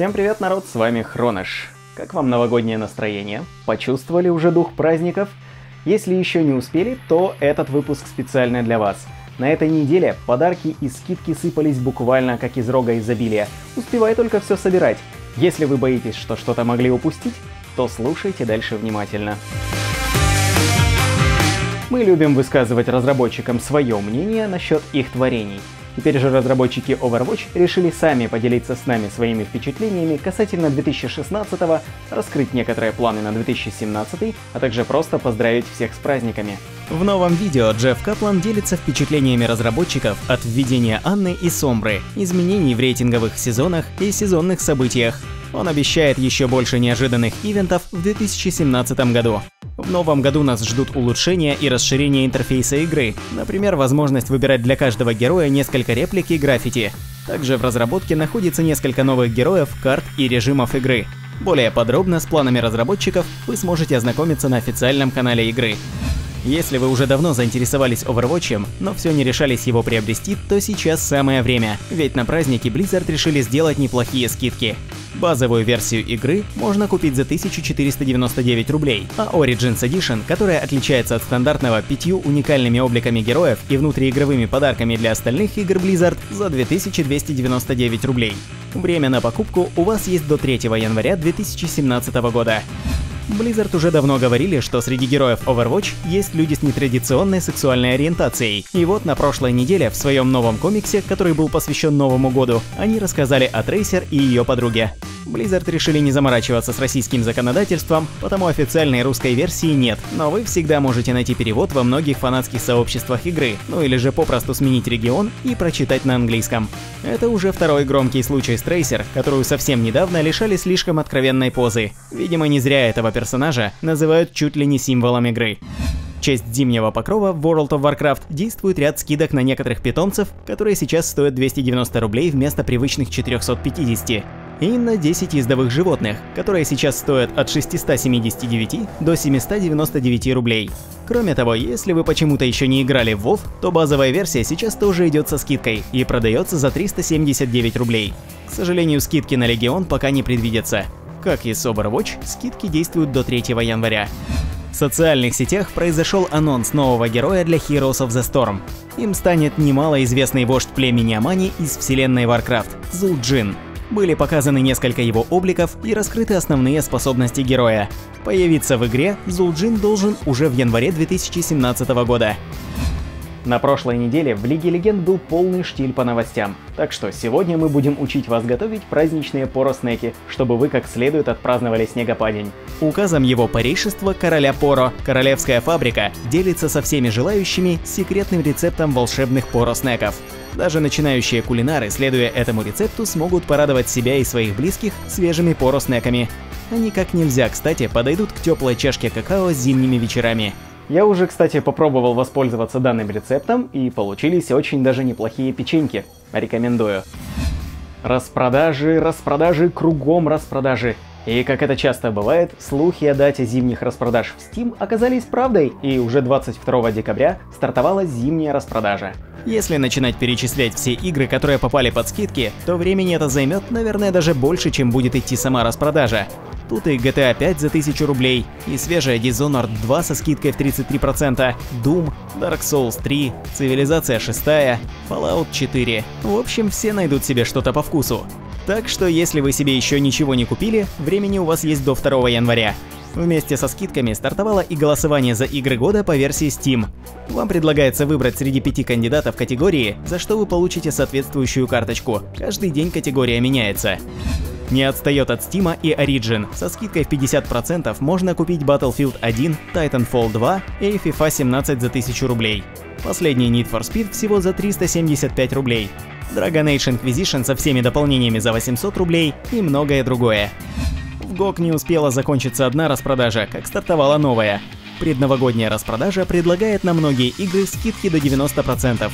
Всем привет, народ, с вами Хронош. Как вам новогоднее настроение? Почувствовали уже дух праздников? Если еще не успели, то этот выпуск специально для вас. На этой неделе подарки и скидки сыпались буквально как из рога изобилия. Успевай только все собирать. Если вы боитесь, что что-то могли упустить, то слушайте дальше внимательно. Мы любим высказывать разработчикам свое мнение насчет их творений – Теперь же разработчики Overwatch решили сами поделиться с нами своими впечатлениями касательно 2016 раскрыть некоторые планы на 2017, а также просто поздравить всех с праздниками. В новом видео Джефф Каплан делится впечатлениями разработчиков от введения Анны и Сомбры, изменений в рейтинговых сезонах и сезонных событиях. Он обещает еще больше неожиданных ивентов в 2017 году. В новом году нас ждут улучшения и расширение интерфейса игры, например, возможность выбирать для каждого героя несколько реплик и граффити. Также в разработке находится несколько новых героев, карт и режимов игры. Более подробно с планами разработчиков вы сможете ознакомиться на официальном канале игры. Если вы уже давно заинтересовались Overwatch, но все не решались его приобрести, то сейчас самое время, ведь на праздники Blizzard решили сделать неплохие скидки. Базовую версию игры можно купить за 1499 рублей, а Origins Edition, которая отличается от стандартного пятью уникальными обликами героев и внутриигровыми подарками для остальных игр Blizzard, за 2299 рублей. Время на покупку у вас есть до 3 января 2017 года. Blizzard уже давно говорили, что среди героев Overwatch есть люди с нетрадиционной сексуальной ориентацией. И вот на прошлой неделе в своем новом комиксе, который был посвящен Новому году, они рассказали о Трейсер и ее подруге. Blizzard решили не заморачиваться с российским законодательством, потому официальной русской версии нет, но вы всегда можете найти перевод во многих фанатских сообществах игры, ну или же попросту сменить регион и прочитать на английском. Это уже второй громкий случай с Трейсер, которую совсем недавно лишали слишком откровенной позы. Видимо, не зря этого персонажа называют чуть ли не символом игры. В честь зимнего покрова в World of Warcraft действует ряд скидок на некоторых питомцев, которые сейчас стоят 290 рублей вместо привычных 450 и на 10 ездовых животных, которые сейчас стоят от 679 до 799 рублей. Кроме того, если вы почему-то еще не играли в WoW, то базовая версия сейчас тоже идет со скидкой и продается за 379 рублей. К сожалению, скидки на Легион пока не предвидятся. Как и с Overwatch, скидки действуют до 3 января. В социальных сетях произошел анонс нового героя для Heroes of the Storm. Им станет немало известный вождь племени Амани из вселенной Warcraft – Зулджин были показаны несколько его обликов и раскрыты основные способности героя. Появиться в игре Зулджин должен уже в январе 2017 года. На прошлой неделе в Лиге Легенд был полный штиль по новостям, так что сегодня мы будем учить вас готовить праздничные поро-снеки, чтобы вы как следует отпраздновали снегопадень. Указом его парейшества короля Поро, королевская фабрика делится со всеми желающими секретным рецептом волшебных поро-снеков. Даже начинающие кулинары, следуя этому рецепту, смогут порадовать себя и своих близких свежими поро-снеками. Они как нельзя, кстати, подойдут к теплой чашке какао зимними вечерами. Я уже, кстати, попробовал воспользоваться данным рецептом, и получились очень даже неплохие печеньки. Рекомендую. Распродажи, распродажи, кругом распродажи. И как это часто бывает, слухи о дате зимних распродаж в Steam оказались правдой, и уже 22 декабря стартовала зимняя распродажа. Если начинать перечислять все игры, которые попали под скидки, то времени это займет, наверное, даже больше, чем будет идти сама распродажа. Тут и GTA 5 за 1000 рублей, и свежая Dishonored 2 со скидкой в 33%, Doom, Dark Souls 3, Цивилизация 6, Fallout 4. В общем, все найдут себе что-то по вкусу. Так что, если вы себе еще ничего не купили, времени у вас есть до 2 января. Вместе со скидками стартовало и голосование за игры года по версии Steam. Вам предлагается выбрать среди пяти кандидатов категории, за что вы получите соответствующую карточку. Каждый день категория меняется. Не отстает от Steam и Origin. Со скидкой в 50% можно купить Battlefield 1, Titanfall 2 и FIFA 17 за 1000 рублей. Последний Need for Speed всего за 375 рублей. Dragon Age Inquisition со всеми дополнениями за 800 рублей и многое другое. В GOG не успела закончиться одна распродажа, как стартовала новая. Предновогодняя распродажа предлагает на многие игры скидки до 90%.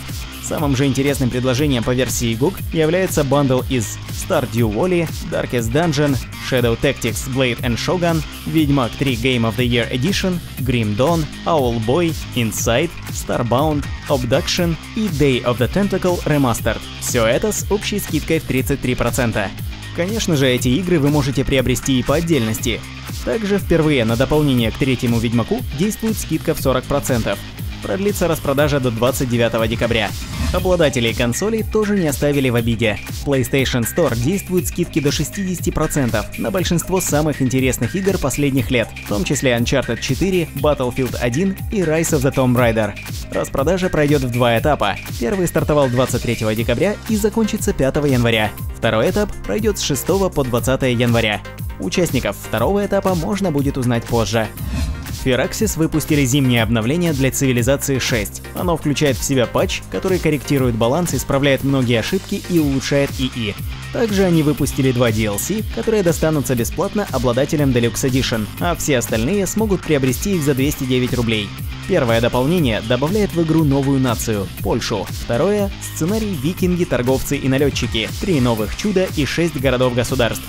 Самым же интересным предложением по версии GOG является бандл из Stardew Valley, Darkest Dungeon, Shadow Tactics Blade and Shogun, Ведьмак 3 Game of the Year Edition, Grim Dawn, Owl Boy, Inside, Starbound, Abduction и Day of the Tentacle Remastered. Все это с общей скидкой в 33%. Конечно же, эти игры вы можете приобрести и по отдельности. Также впервые на дополнение к третьему Ведьмаку действует скидка в 40%. Продлится распродажа до 29 декабря. Обладателей консолей тоже не оставили в обиде. PlayStation Store действуют скидки до 60% на большинство самых интересных игр последних лет, в том числе Uncharted 4, Battlefield 1 и Rise of the Tomb Raider. Распродажа пройдет в два этапа. Первый стартовал 23 декабря и закончится 5 января. Второй этап пройдет с 6 по 20 января. Участников второго этапа можно будет узнать позже. Firaxis выпустили зимнее обновление для Цивилизации 6. Оно включает в себя патч, который корректирует баланс, исправляет многие ошибки и улучшает ИИ. Также они выпустили два DLC, которые достанутся бесплатно обладателям Deluxe Edition, а все остальные смогут приобрести их за 209 рублей. Первое дополнение добавляет в игру новую нацию – Польшу. Второе – сценарий «Викинги, торговцы и налетчики», три новых чуда и шесть городов-государств.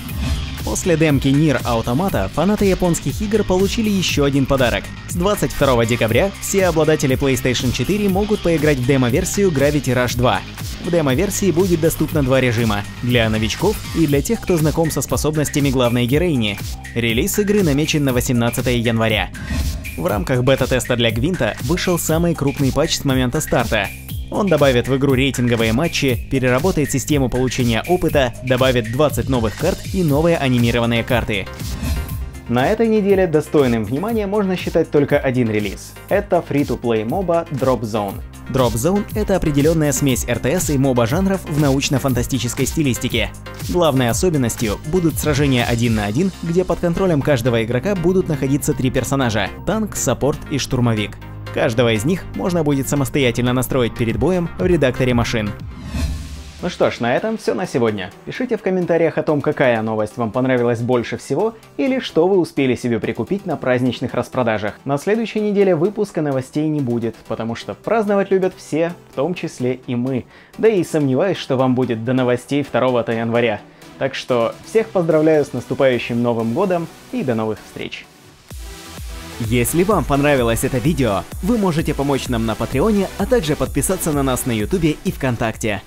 После демки Нир Automata фанаты японских игр получили еще один подарок. С 22 декабря все обладатели PlayStation 4 могут поиграть в демо-версию Gravity Rush 2. В демо-версии будет доступно два режима – для новичков и для тех, кто знаком со способностями главной героини. Релиз игры намечен на 18 января. В рамках бета-теста для Гвинта вышел самый крупный патч с момента старта он добавит в игру рейтинговые матчи, переработает систему получения опыта, добавит 20 новых карт и новые анимированные карты. На этой неделе достойным внимания можно считать только один релиз. Это free-to-play моба Drop Zone. Drop Zone — это определенная смесь РТС и моба жанров в научно-фантастической стилистике. Главной особенностью будут сражения один на один, где под контролем каждого игрока будут находиться три персонажа — танк, саппорт и штурмовик. Каждого из них можно будет самостоятельно настроить перед боем в редакторе машин. Ну что ж, на этом все на сегодня. Пишите в комментариях о том, какая новость вам понравилась больше всего или что вы успели себе прикупить на праздничных распродажах. На следующей неделе выпуска новостей не будет, потому что праздновать любят все, в том числе и мы. Да и сомневаюсь, что вам будет до новостей 2 января. Так что всех поздравляю с наступающим Новым Годом и до новых встреч. Если вам понравилось это видео, вы можете помочь нам на Патреоне, а также подписаться на нас на Ютубе и ВКонтакте.